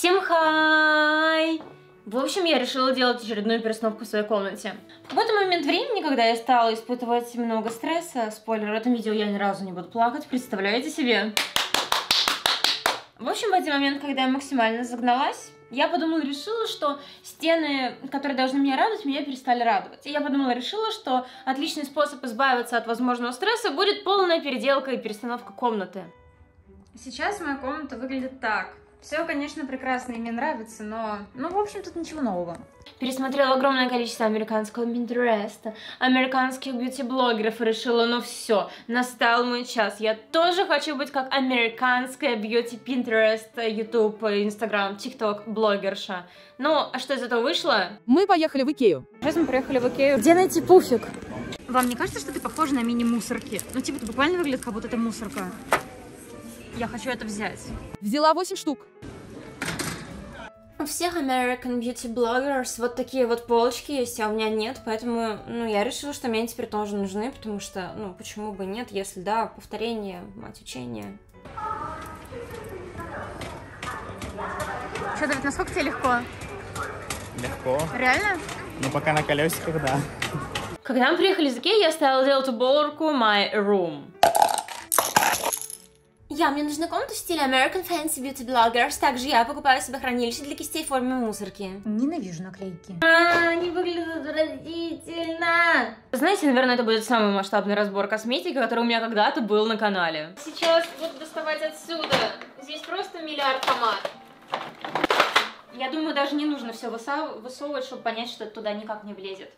Всем хай! В общем, я решила делать очередную перестановку в своей комнате. В какой-то момент времени, когда я стала испытывать много стресса, спойлер, в этом видео я ни разу не буду плакать, представляете себе? В общем, в один момент, когда я максимально загналась, я подумала, решила, что стены, которые должны меня радовать, меня перестали радовать. И я подумала, решила, что отличный способ избавиться от возможного стресса будет полная переделка и перестановка комнаты. Сейчас моя комната выглядит так. Все, конечно, прекрасно и мне нравится, но, ну, в общем, тут ничего нового. Пересмотрела огромное количество американского Пинтереста, американских бьюти-блогеров и решила, ну все, настал мой час. Я тоже хочу быть как американская бьюти Пинтерест, YouTube, Instagram, TikTok блогерша. Ну, а что из этого вышло? Мы поехали в Икею. Сейчас мы приехали в Икею. Где найти пуфик? Вам не кажется, что ты похожа на мини-мусорки? Ну, типа, это буквально выглядит, как будто это мусорка. Я хочу это взять. Взяла 8 штук. У всех American Beauty Bloggers вот такие вот полочки есть, а у меня нет, поэтому, ну, я решила, что мне теперь тоже нужны, потому что, ну, почему бы нет, если, да, повторение, мать учения. Что, Давид, насколько тебе легко? Легко. Реально? Ну, пока на колесиках, да. Когда мы приехали из Икеи, я стала делать уборку My Room. Я, мне нужна комната в стиле American Fancy Beauty Bloggers. Также я покупаю себе хранилище для кистей в форме мусорки. Ненавижу наклейки. А, они выглядят отвратительно. Знаете, наверное, это будет самый масштабный разбор косметики, который у меня когда-то был на канале. Сейчас буду доставать отсюда. Здесь просто миллиард помад. Я думаю, даже не нужно все высовывать, чтобы понять, что это туда никак не влезет.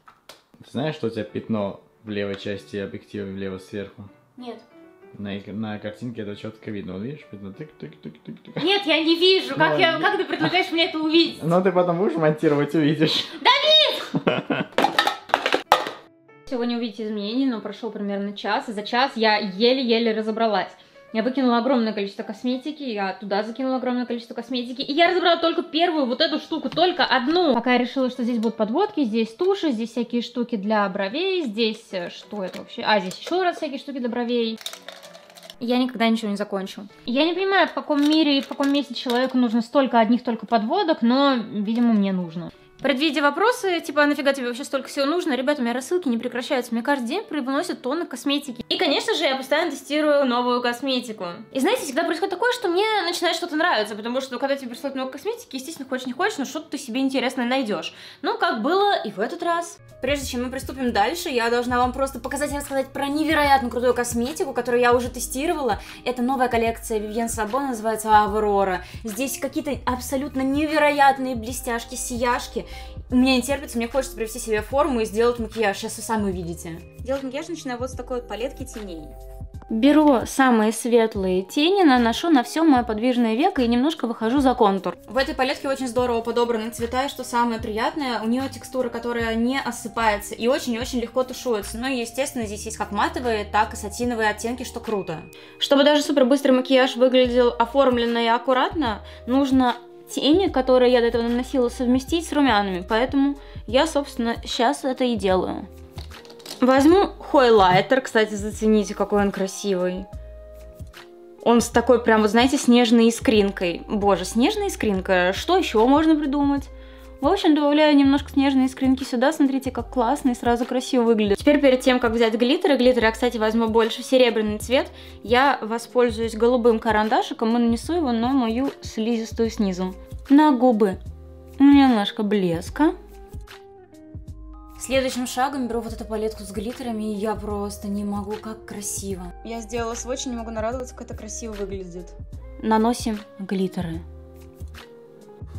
Знаешь, что у тебя пятно в левой части объектива, влево сверху? Нет. На, на картинке это четко видно. Вот видишь, пятно тык тык тык тык тык Нет, я не вижу. Как, Ну, я, как ты предлагаешь мне это увидеть? Ну, ты потом будешь монтировать, увидишь. Сегодня увидите изменения, но прошел примерно час, и за час я еле-еле разобралась. Я выкинула огромное количество косметики, я туда закинула огромное количество косметики, и я разобрала только первую вот эту штуку, только одну. Пока я решила, что здесь будут подводки, здесь туши, здесь всякие штуки для бровей, здесь э, что это вообще? А, здесь еще раз всякие штуки для бровей. Я никогда ничего не закончу. Я не понимаю, в каком мире и в каком месте человеку нужно столько одних только подводок, но, видимо, мне нужно. Предвидя вопросы, типа, а нафига тебе вообще столько всего нужно? Ребята, у меня рассылки не прекращаются. Мне каждый день привносят тонны косметики. И, конечно же, я постоянно тестирую новую косметику. И знаете, всегда происходит такое, что мне начинает что-то нравиться, потому что когда тебе присылают много косметики, естественно, хочешь не хочешь, но что-то ты себе интересное найдешь. Ну, как было и в этот раз. Прежде чем мы приступим дальше, я должна вам просто показать и рассказать про невероятно крутую косметику, которую я уже тестировала. Это новая коллекция Vivienne Sabon, называется Аврора. Здесь какие-то абсолютно невероятные блестяшки, сияшки. Мне не терпится, мне хочется привести себе форму и сделать макияж. Сейчас вы сами увидите. Делать макияж начинаю вот с такой вот палетки теней. Беру самые светлые тени, наношу на все мое подвижное веко и немножко выхожу за контур. В этой палетке очень здорово подобраны цвета, и что самое приятное, у нее текстура, которая не осыпается и очень-очень легко тушуется. Ну и, естественно, здесь есть как матовые, так и сатиновые оттенки, что круто. Чтобы даже супер быстрый макияж выглядел оформленно и аккуратно, нужно тени, которые я до этого наносила, совместить с румянами. Поэтому я, собственно, сейчас это и делаю. Возьму хайлайтер, кстати, зацените, какой он красивый. Он с такой прям, вот знаете, снежной искринкой. Боже, снежная искринка, что еще можно придумать? В общем, добавляю немножко снежной искринки сюда, смотрите, как классно и сразу красиво выглядит. Теперь перед тем, как взять глиттер, и глиттер я, кстати, возьму больше серебряный цвет, я воспользуюсь голубым карандашиком и нанесу его на мою слизистую снизу. На губы. Немножко блеска. Следующим шагом беру вот эту палетку с глиттерами, и я просто не могу, как красиво. Я сделала сводч, не могу нарадоваться, как это красиво выглядит. Наносим глиттеры.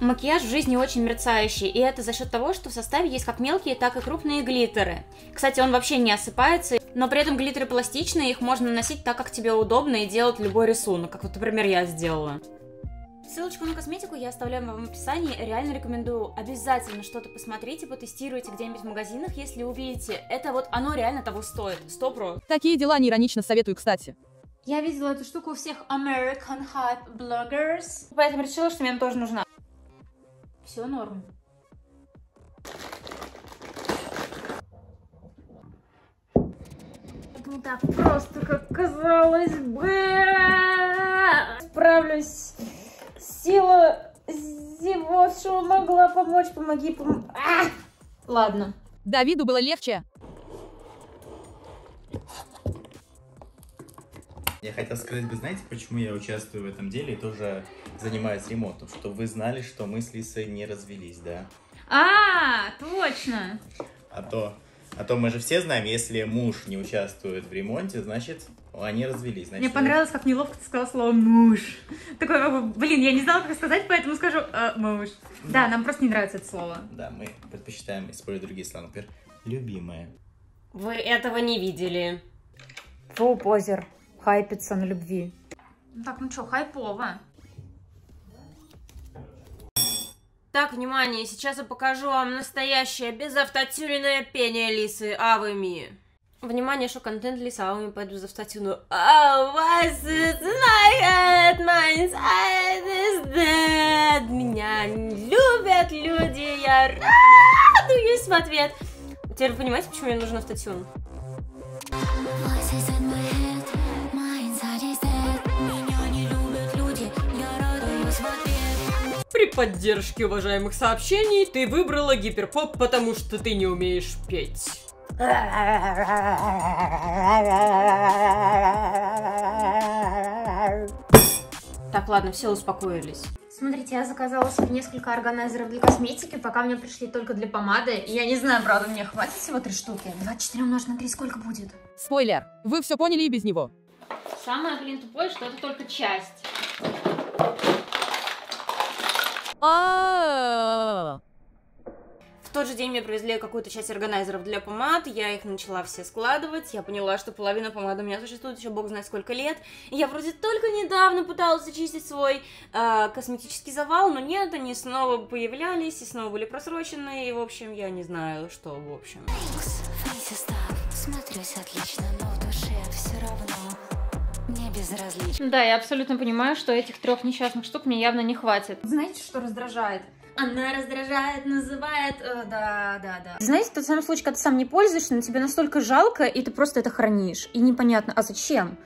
Макияж в жизни очень мерцающий, и это за счет того, что в составе есть как мелкие, так и крупные глиттеры. Кстати, он вообще не осыпается, но при этом глиттеры пластичные, их можно наносить так, как тебе удобно, и делать любой рисунок, как вот, например, я сделала. Ссылочку на косметику я оставляю вам в описании. Реально рекомендую обязательно что-то посмотрите, потестируйте где-нибудь в магазинах, если увидите. Это вот оно реально того стоит. Сто про. Такие дела не иронично советую, кстати. Я видела эту штуку у всех American Hype Bloggers, поэтому решила, что мне она тоже нужна. Все норм. Это не так просто, как казалось бы. Помочь, помоги, помоги. Ладно. Давиду было легче. Я хотел сказать, вы знаете, почему я участвую в этом деле и тоже занимаюсь ремонтом? Чтобы вы знали, что мы с Лисой не развелись, да? А, точно. А то, а то мы же все знаем, если муж не участвует в ремонте, значит, они развелись. Значит, Мне понравилось, как неловко ты сказала слово муж. Такой, как бы, блин, я не знала, как сказать, поэтому скажу «э, муж. Да, нам просто не нравится это слово. Да, мы предпочитаем использовать другие слова. Например, любимая. Вы этого не видели. Фу, позер. Хайпится на любви. Так, ну что, хайпово. Так, внимание, сейчас я покажу вам настоящее безавтотюненное пение Лисы Авами. Внимание, что контент Лисы Авами поет без автотюну. Oh, what's it my head, my side is dead. Меня любят люди, я радуюсь в ответ. Теперь вы понимаете, почему мне inside is в ответ. При поддержке уважаемых сообщений ты выбрала гиперпоп, потому что ты не умеешь петь. Так, ладно, все успокоились. Смотрите, я заказала себе несколько органайзеров для косметики, пока мне пришли только для помады. И я не знаю, правда, мне хватит всего три штуки. 24 умножить на 3 сколько будет? Спойлер. Вы все поняли и без него. Самое, блин, тупое, что это только часть. А, тот же день мне привезли какую-то часть органайзеров для помад, я их начала все складывать, я поняла, что половина помады у меня существует еще бог знает сколько лет, и я вроде только недавно пыталась очистить свой э, косметический завал, но нет, они снова появлялись и снова были просрочены, и в общем, я не знаю, что в общем. Смотрюсь отлично, но в душе все равно мне безразлично. Да, я абсолютно понимаю, что этих трех несчастных штук мне явно не хватит. Знаете, что раздражает? Она раздражает, называет... э, да, да, да. Знаете, тот самый случай, когда ты сам не пользуешься, но тебе настолько жалко, и ты просто это хранишь. И непонятно, а зачем?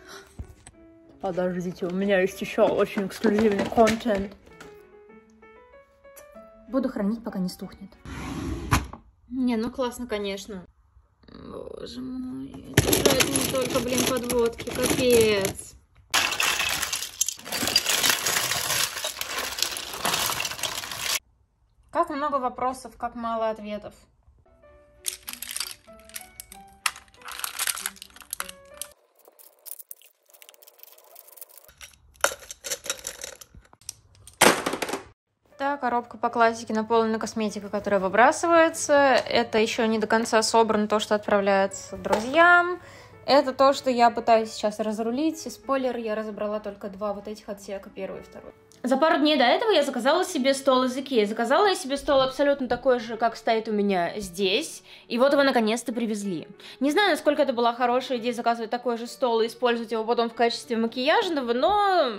Подождите, у меня есть еще очень эксклюзивный контент. Буду хранить, пока не стухнет. Не, ну классно, конечно. Боже мой, это не только, блин, подводки, капец. Как много вопросов, как мало ответов. Так, коробка по классике наполнена косметикой, которая выбрасывается. Это еще не до конца собрано то, что отправляется друзьям. Это то, что я пытаюсь сейчас разрулить. Спойлер, я разобрала только два вот этих отсека, первый и второй. За пару дней до этого я заказала себе стол из Икеи. Заказала я себе стол абсолютно такой же, как стоит у меня здесь. И вот его наконец-то привезли. Не знаю, насколько это была хорошая идея заказывать такой же стол и использовать его потом в качестве макияжного, но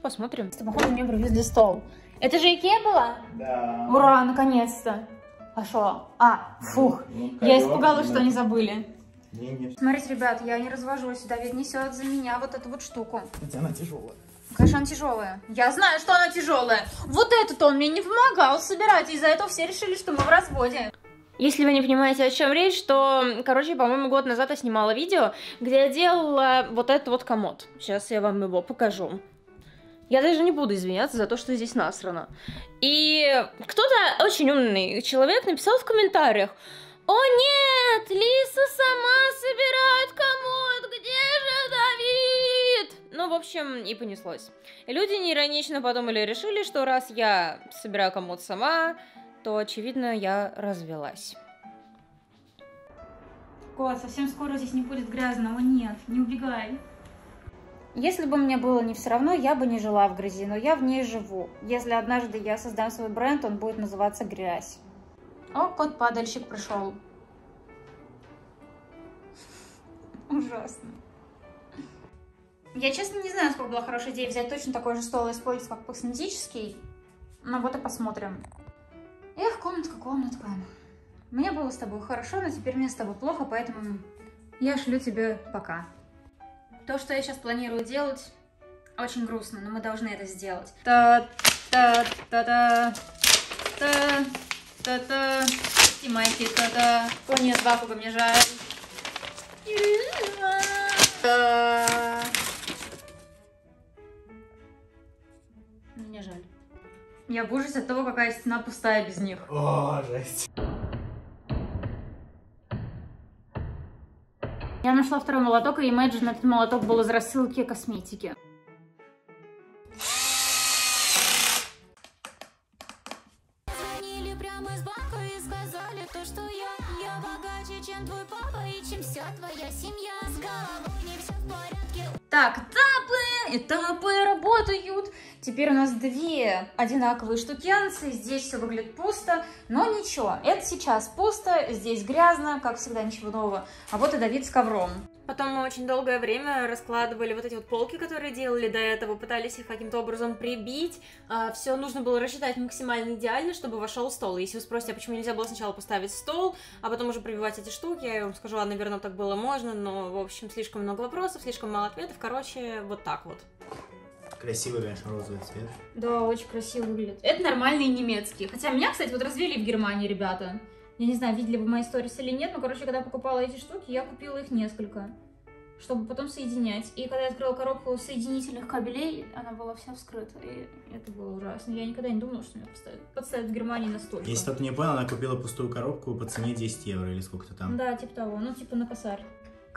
посмотрим. Походу, мне привезли стол. Это же Икея была? Да. Ура, наконец-то. А что? А, фух. Я испугалась, что они забыли. Смотрите, ребят, я не развожусь. Давид несет за меня вот эту вот штуку. Хотя она тяжелая. Конечно, она тяжелая. Я знаю, что она тяжелая. Вот этот он мне не помогал собирать, и из-за этого все решили, что мы в разводе. Если вы не понимаете, о чем речь, то, короче, по-моему, год назад я снимала видео, где я делала вот этот вот комод. Сейчас я вам его покажу. Я даже не буду извиняться за то, что здесь насрано. И кто-то очень умный человек написал в комментариях, о нет, Лиса сама собирает комод, где? Ну, в общем, и понеслось. И люди неиронично подумали, решили, что раз я собираю комод сама, то, очевидно, я развелась. Кот, совсем скоро здесь не будет грязно. О нет, не убегай. Если бы мне было не все равно, я бы не жила в грязи, но я в ней живу. Если однажды я создам свой бренд, он будет называться «Грязь». О, кот-падальщик пришел. Ужасно. Я, честно, не знаю, сколько была хорошая идея взять точно такой же стол и использовать как косметический. Но вот и посмотрим. Эх, комнатка, комнатка. Мне было с тобой хорошо, но теперь мне с тобой плохо, поэтому я шлю тебе пока. То, что я сейчас планирую делать, очень грустно, но мы должны это сделать. Та-та-та-та. Та-та, та-та, снимайте, та-та. О, нет, Бакуга, мне жаль. Та. Мне Я в ужасе от того, какая стена пустая без них. О, жесть. Я нашла второй молоток, и Imagine этот молоток был из рассылки косметики. Звонили прямо из банка и сказали то, что я Я богаче, чем твой папа и чем вся твоя семья С головой не все в порядке Так, этапы, этапы работают. Теперь у нас две одинаковые штукенцы. Здесь все выглядит пусто, но ничего. Это сейчас пусто, здесь грязно, как всегда, ничего нового. А вот и Давид с ковром. Потом мы очень долгое время раскладывали вот эти вот полки, которые делали до этого, пытались их каким-то образом прибить. все нужно было рассчитать максимально идеально, чтобы вошел стол. Если вы спросите, а почему нельзя было сначала поставить стол, а потом уже прибивать эти штуки, я вам скажу, а, наверное, так было можно, но, в общем, слишком много вопросов, слишком мало ответов. Короче, вот так вот. Красивый, конечно, розовый цвет. Да, очень красиво выглядит. Это нормальные немецкие. Хотя меня, кстати, вот развели в Германии, ребята. Я не знаю, видели вы мои сторис или нет, но, короче, когда покупала эти штуки, я купила их несколько, чтобы потом соединять. И когда я открыла коробку соединительных кабелей, она была вся вскрыта. И это было ужасно. Я никогда не думала, что меня подставят, подставят в Германии настолько. Если кто-то не понял, она купила пустую коробку по цене 10 евро или сколько-то там. Да, типа того. Ну, типа на косарь.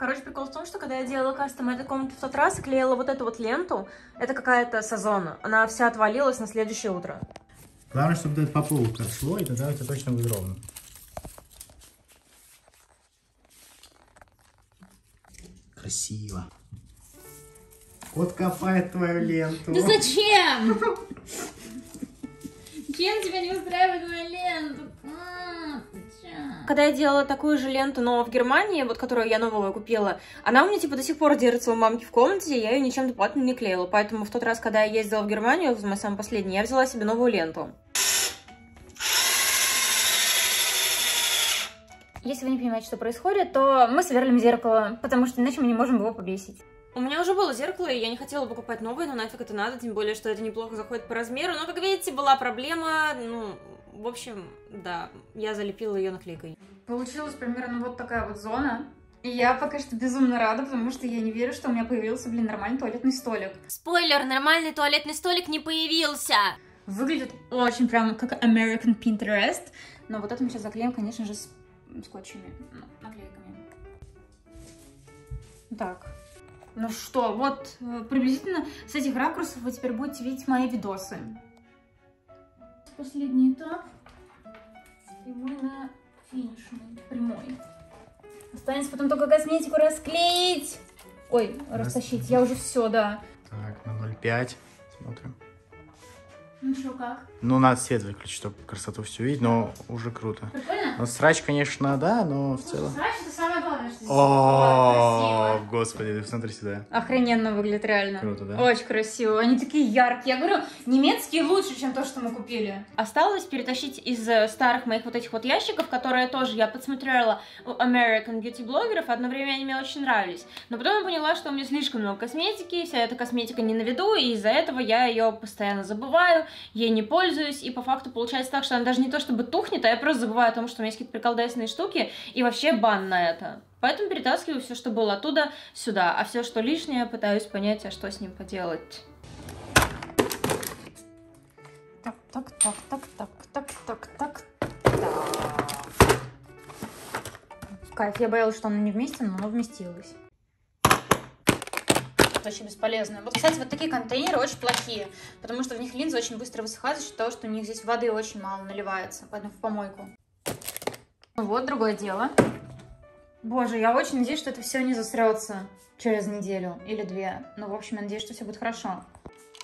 Короче, прикол в том, что когда я делала кастом этой комнаты в тот раз и клеила вот эту вот ленту, это какая-то сазона. Она вся отвалилась на следующее утро. Главное, чтобы это по полу прошло, и тогда это точно будет ровно. Красиво. Кот копает твою ленту. Да зачем? Чем тебя не устраивает моя лента? Когда я делала такую же ленту, но в Германии, вот которую я новую купила, она у меня типа до сих пор держится у мамки в комнате, я ее ничем дополнительно не клеила. Поэтому в тот раз, когда я ездила в Германию, в мой самый последний, я взяла себе новую ленту. Если вы не понимаете, что происходит, то мы сверлим зеркало, потому что иначе мы не можем его повесить. У меня уже было зеркало, и я не хотела покупать новое, но нафиг это надо, тем более, что это неплохо заходит по размеру. Но, как видите, была проблема, ну, в общем, да, я залепила ее наклейкой. Получилась примерно вот такая вот зона. И я пока что безумно рада, потому что я не верю, что у меня появился, блин, нормальный туалетный столик. Спойлер, нормальный туалетный столик не появился! Выглядит очень прям как American Pinterest. Но вот это мы сейчас заклеим, конечно же, с скотчами, ну, наклейками. Так. Ну что, вот э, приблизительно с этих ракурсов вы теперь будете видеть мои видосы. Последний этап. И мы на финишной прямой. Останется потом только косметику расклеить. Ой, растащить. Я уже все, да. Так, на 0,5. Смотрим. Ну что, как? Ну, надо свет выключить, чтобы красоту все видеть, но уже круто. Прикольно? Ну, срач, конечно, да, но в целом... Срач О, господи, ты посмотри сюда. Охрененно выглядит реально. Круто, да? Очень красиво. Они такие яркие. Я говорю, немецкие лучше, чем то, что мы купили. Осталось перетащить из э, старых моих вот этих вот ящиков, которые тоже я подсмотрела у American Beauty блогеров, одно время они мне очень нравились. Но потом я поняла, что у меня слишком много косметики, вся эта косметика не на виду, и из-за этого я ее постоянно забываю, ей не пользуюсь, и по факту получается так, что она даже не то чтобы тухнет, а я просто забываю о том, что у меня есть какие-то приколдесные штуки, и вообще бан на это. Поэтому перетаскиваю все, что было оттуда, сюда, а все, что лишнее, пытаюсь понять, а что с ним поделать. Так, так, так, так, так, так, так, так. Кайф, я боялась, что оно не вместе, но оно вместилось. Вообще бесполезно. Вот, кстати, вот такие контейнеры очень плохие, потому что в них линзы очень быстро высыхают за счет того, что у них здесь воды очень мало наливается, поэтому в помойку. Ну вот, другое дело. Боже, я очень надеюсь, что это все не засрется через неделю или две. Ну, в общем, я надеюсь, что все будет хорошо.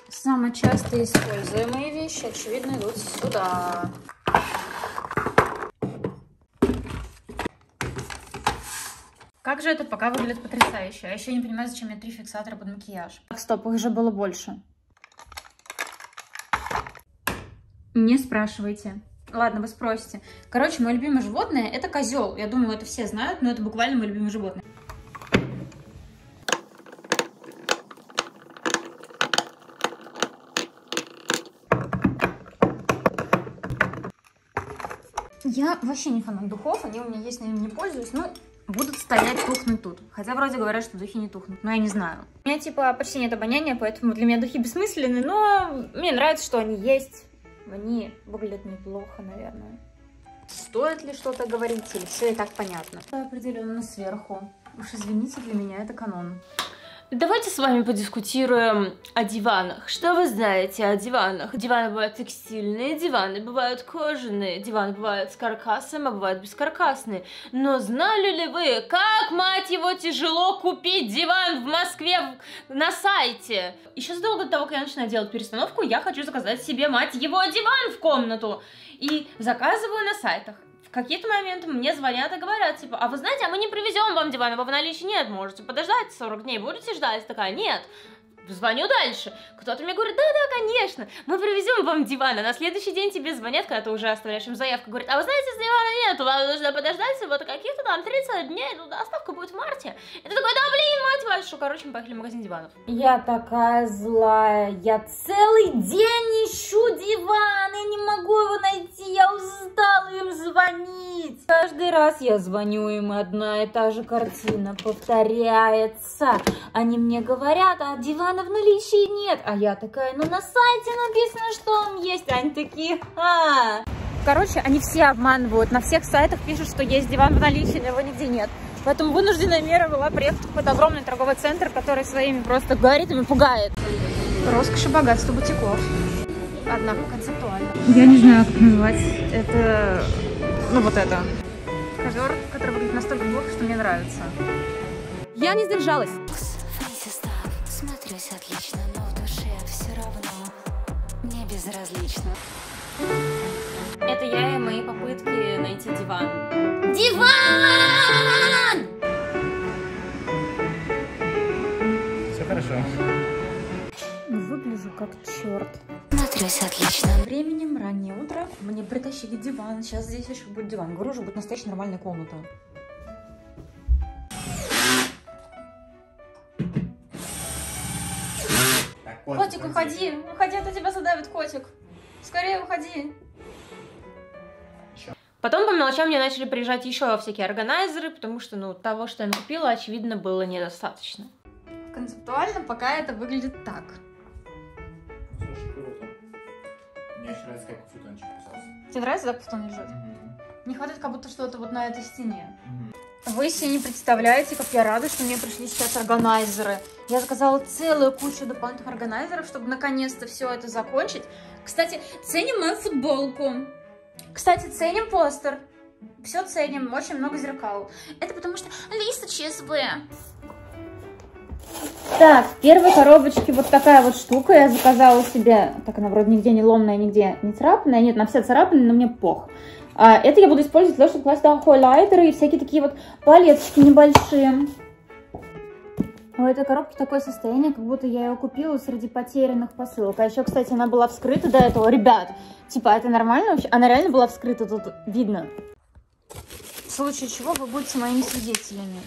Самые часто используемые вещи, очевидно, идут сюда. Как же этот пока выглядит потрясающе. А еще я не понимаю, зачем мне три фиксатора под макияж. Так, стоп, их же было больше. Не спрашивайте. Ладно, вы спросите. Короче, мое любимое животное это козел. Я думаю, это все знают, но это буквально мое любимое животное. Я вообще не фанат духов, они у меня есть, но я ими не пользуюсь, но будут стоять, тухнуть тут. Хотя вроде говорят, что духи не тухнут, но я не знаю. У меня типа почти нет обоняния, поэтому для меня духи бессмысленны, но мне нравится, что они есть. Они выглядят неплохо, наверное. Стоит ли что-то говорить, или все и так понятно? Определенно сверху. Уж извините, для меня это канон. Давайте с вами подискутируем о диванах. Что вы знаете о диванах? Диваны бывают текстильные, диваны бывают кожаные, диваны бывают с каркасом, а бывают бескаркасные. Но знали ли вы, как, мать его, тяжело купить диван в Москве на сайте? Еще задолго до того, как я начинаю делать перестановку, я хочу заказать себе, мать его, диван в комнату. И заказываю на сайтах. Какие-то моменты мне звонят и говорят, типа, а вы знаете, а мы не привезем вам диван, его в наличии нет, можете подождать 40 дней, будете ждать? Такая, нет. Звоню дальше. Кто-то мне говорит, да-да, конечно, мы привезем вам диван. А на следующий день тебе звонят, когда ты уже оставляешь им заявку, говорит, а вы знаете, дивана нет, вам нужно подождать вот каких-то там 30 дней, ну, доставка будет в марте. Ты такой, да блин, мать вашу, короче, мы поехали в магазин диванов. Я такая злая. Я целый день ищу диван. Каждый раз я звоню им, одна и та же картина повторяется. Они мне говорят, а дивана в наличии нет. А я такая, ну на сайте написано, что он есть. Они такие, а. Короче, они все обманывают. На всех сайтах пишут, что есть диван в наличии, но его нигде нет. Поэтому вынужденная мера была приехать в какой-то огромный торговый центр, который своими просто габаритами пугает. Роскошь и богатство бутиков. Однако концептуально. Я не знаю, как назвать это... Ну, вот это. Ковер, который выглядит настолько глупо, что мне нравится. Я не сдержалась. Смотрюсь отлично, но в душе все равно мне безразлично. Это я и мои попытки найти диван. Диван! Все хорошо. Выгляжу как черт. Смотрюсь отлично. Временем раннее утро. Мне притащили диван. Сейчас здесь еще будет диван. Говорю, уже будет настоящая нормальная комната. Так, Котик, уходи. Уходи, а то тебя задавит котик. Скорее уходи. Потом по мелочам мне начали приезжать еще всякие органайзеры, потому что, ну, того, что я накупила, очевидно, было недостаточно. Концептуально пока это выглядит так. Очень нравится, как футончик писался. Тебе нравится, как он лежит? Не хватает как будто что-то вот на этой стене. Вы себе не представляете, как я рада, что мне пришли сейчас органайзеры. Я заказала целую кучу дополнительных органайзеров, чтобы наконец-то все это закончить. Кстати, ценим мою футболку. Кстати, ценим постер. Все ценим, очень много зеркал. Это потому что Лиса ЧСВ. Так, в первой коробочке вот такая вот штука. Я заказала себе... Так, она вроде нигде не ломная, нигде не царапанная. Нет, на все царапаны, но мне пох. А, это я буду использовать для того, чтобы класть туда хайлайтеры и всякие такие вот палеточки небольшие. У этой коробки такое состояние, как будто я ее купила среди потерянных посылок. А еще, кстати, она была вскрыта до этого. Ребят, типа, это нормально вообще? Она реально была вскрыта, тут видно. В случае чего вы будете моими свидетелями.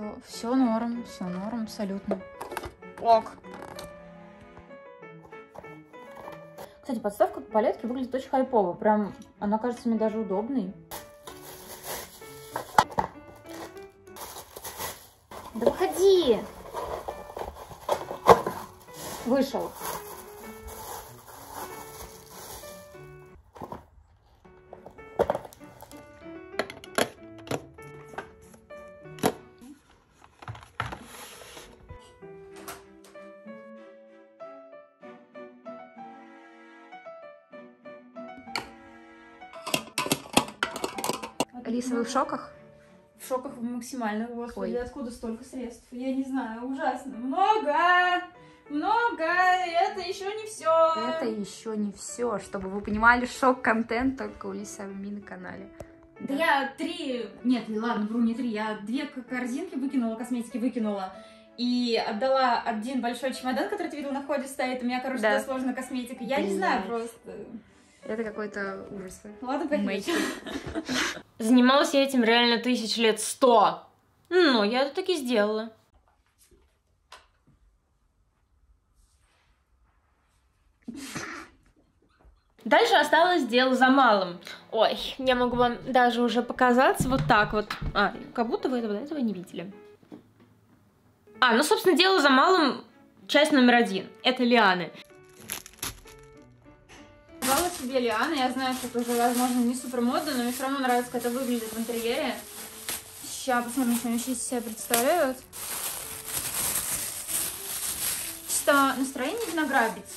Все, все норм, все норм, абсолютно. Ок. Кстати, подставка к палетке выглядит очень хайпово. Прям, она кажется мне даже удобной. Да выходи! Вышел. Алиса, вы в шоках? В шоках максимальных, господи, Ой. откуда столько средств? Я не знаю, ужасно. Много! Много! Это еще не все. Это еще не все. Чтобы вы понимали, шок-контент только у Лисы Ми на канале. Да я три... Нет, ладно, вру, не три. Я две корзинки выкинула, косметики выкинула. И отдала один большой чемодан, который ты видел на входе стоит. У меня, короче, Да. туда сложена косметика. Я не знаю просто. Это какой-то ужас. Ладно, поехали. Мэйки. Занималась я этим реально тысяч лет сто. Ну, я это таки сделала. Дальше осталось дело за малым. Ой, я могу вам даже уже показаться вот так вот. А, как будто вы этого, этого не видели. А, ну, собственно, дело за малым, часть номер один. Это лианы. Брала себе лианы, я знаю, что это уже, возможно, не супер модно, но мне все равно нравится, как это выглядит в интерьере. Сейчас посмотрим, что они вообще из себя представляют. Чисто настроение награбить.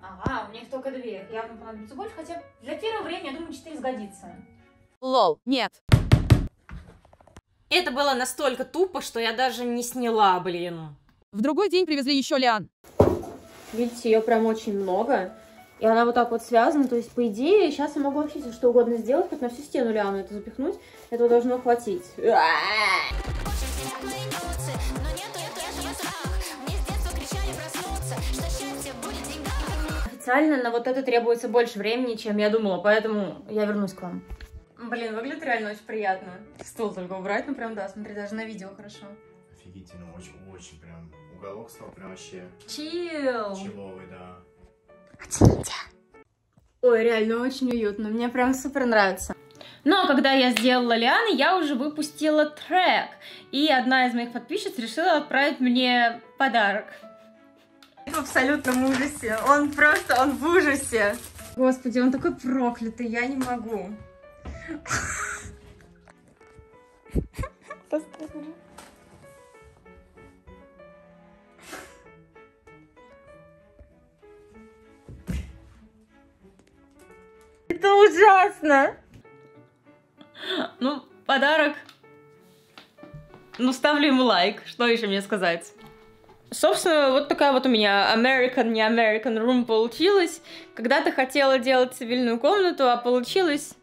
Ага, у них только две. Явно понадобится больше, хотя для первого времени, я думаю, четыре сгодится. Лол, нет. Это было настолько тупо, что я даже не сняла, блин. В другой день привезли еще лиан. Видите, ее прям очень много. И она вот так вот связана. То есть, по идее, сейчас я могу вообще всё что угодно сделать, хоть на всю стену лиану это запихнуть. Этого должно хватить. Очень сидят мои эмоции, но нету я тоже я страх. Мне с детства кричали проснуться, что счастье будет в деньгах. Официально на вот это требуется больше времени, чем я думала, поэтому я вернусь к вам. Блин, выглядит реально очень приятно. Стол только убрать, ну прям да, смотри, даже на видео хорошо. Офигительно, очень, очень прям. Уголок стал прям вообще Чил! человый, да. Ой, реально очень уютно, мне прям супер нравится. Но когда я сделала лианы, я уже выпустила трек. И одна из моих подписчиц решила отправить мне подарок. В абсолютном ужасе. Он просто, он в ужасе. Господи, он такой проклятый, я не могу. Посмотри. Это ужасно. Ну, подарок. Ну, ставлю ему лайк. Что еще мне сказать? Собственно, вот такая вот у меня American, не American Room получилась. Когда-то хотела делать цивильную комнату, а получилось...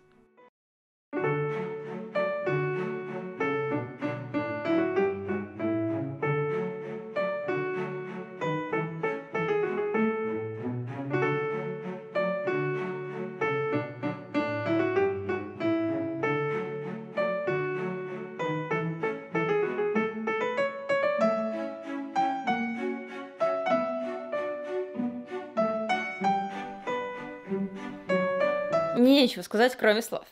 Нечего сказать, кроме слов.